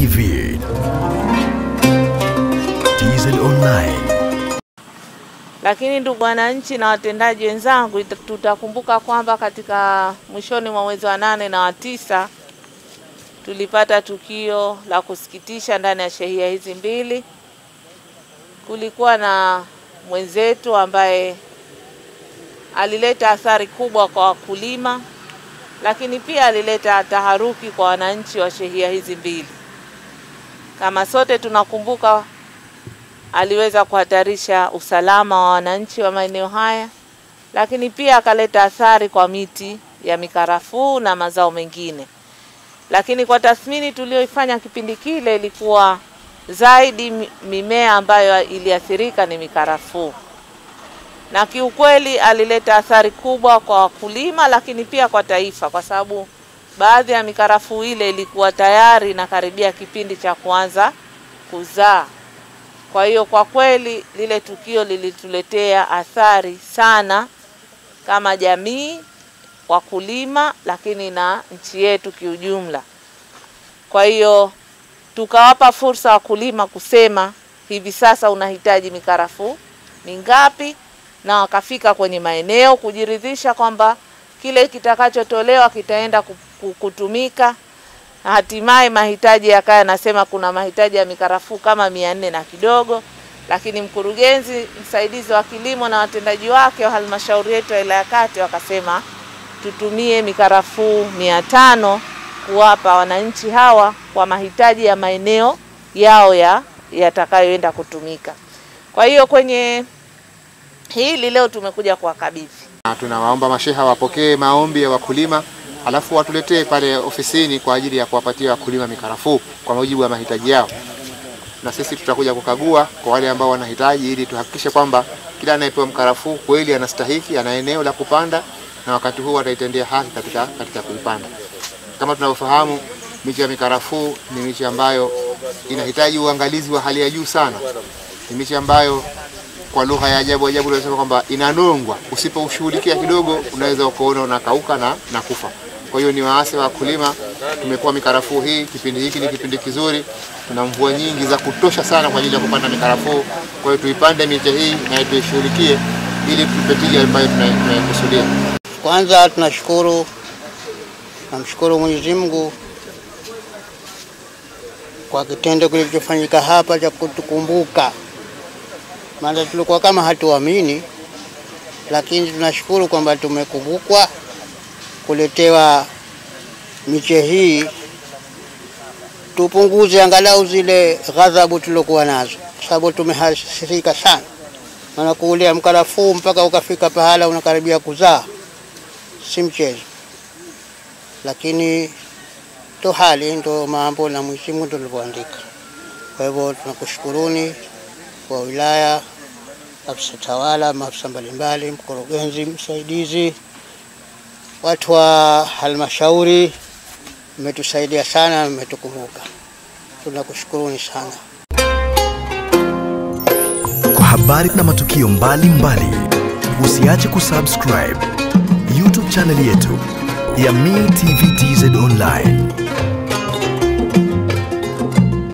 TV. Diesel Online. Lakini ndugu wananchi na watendaji wenzangu, tutakumbuka kwamba katika mwishoni mwa mwezi wa nane na wa tisa tulipata tukio la kusikitisha ndani ya shehia hizi mbili. Kulikuwa na mwenzetu ambaye alileta athari kubwa kwa wakulima, lakini pia alileta taharuki kwa wananchi wa shehia hizi mbili. Kama sote tunakumbuka aliweza kuhatarisha usalama wa wananchi wa maeneo haya, lakini pia akaleta athari kwa miti ya mikarafuu na mazao mengine. Lakini kwa tathmini tuliyoifanya kipindi kile, ilikuwa zaidi mimea ambayo iliathirika ni mikarafuu, na kiukweli alileta athari kubwa kwa wakulima, lakini pia kwa taifa, kwa sababu baadhi ya mikarafuu ile ilikuwa tayari inakaribia kipindi cha kuanza kuzaa. Kwa hiyo kwa kweli lile tukio lilituletea athari sana kama jamii, wakulima, lakini na nchi yetu kiujumla. Kwa hiyo tukawapa fursa wakulima kusema hivi sasa unahitaji mikarafuu mingapi, na wakafika kwenye maeneo kujiridhisha kwamba kile kitakachotolewa kitaenda kutumika. Hatimaye mahitaji yakawa nasema kuna mahitaji ya mikarafuu kama mia nne na kidogo, lakini mkurugenzi msaidizi wa kilimo na watendaji wake wa halmashauri yetu ya wilaya Kati wakasema tutumie mikarafuu mia tano kuwapa wananchi hawa kwa mahitaji ya maeneo yao ya yatakayoenda kutumika. Kwa hiyo kwenye hili leo tumekuja kuwakabidhi. Tunawaomba masheha wapokee maombi ya wakulima alafu watuletee pale ofisini kwa ajili ya kuwapatia wakulima mikarafuu kwa mujibu wa mahitaji yao, na sisi tutakuja kukagua kwa wale ambao wanahitaji, ili tuhakikishe kwamba kila anayepewa mkarafuu kweli anastahiki, ana eneo la kupanda, na wakati huu wataitendea haki katika, katika kuipanda. Kama tunavyofahamu, miche ya mikarafuu ni miche ambayo inahitaji uangalizi wa hali ya juu sana. Ni miche ambayo kwa lugha ya ajabu ajabu unasema kwamba inanongwa, usipoushughulikia kidogo unaweza ukaona unakauka na, na kufa. Kwa hiyo ni waasi wa wakulima, tumekuwa mikarafuu hii. Kipindi hiki ni kipindi kizuri, tuna mvua nyingi za kutosha sana kwa ajili ya kupanda mikarafuu. Kwa hiyo tuipande miche hii na tuishughulikie ili tupe tija ambayo tuna- tunaikusudia. Kwanza tunashukuru, namshukuru Mwenyezi Mungu kwa kitendo kilichofanyika hapa cha kutukumbuka, maana tulikuwa kama hatuamini, lakini tunashukuru kwamba tumekumbukwa kuletewa miche hii, tupunguze angalau zile ghadhabu tulokuwa nazo, kwa sababu tumehasirika sana, maana kuulea mkarafuu mpaka ukafika pahala unakaribia kuzaa si mchezo, lakini to hali ndo mambo na Mwenyezi ndo alivyoandika. Kwa hivyo tunakushukuruni kwa wilaya, afisa tawala, maafisa mbalimbali, mkurugenzi msaidizi, watu wa halmashauri, mmetusaidia sana, mmetukumbuka. Tunakushukuruni sana. Kwa habari na matukio mbalimbali mbali, usiache kusubscribe YouTube channel yetu ya Milii TV TZ Online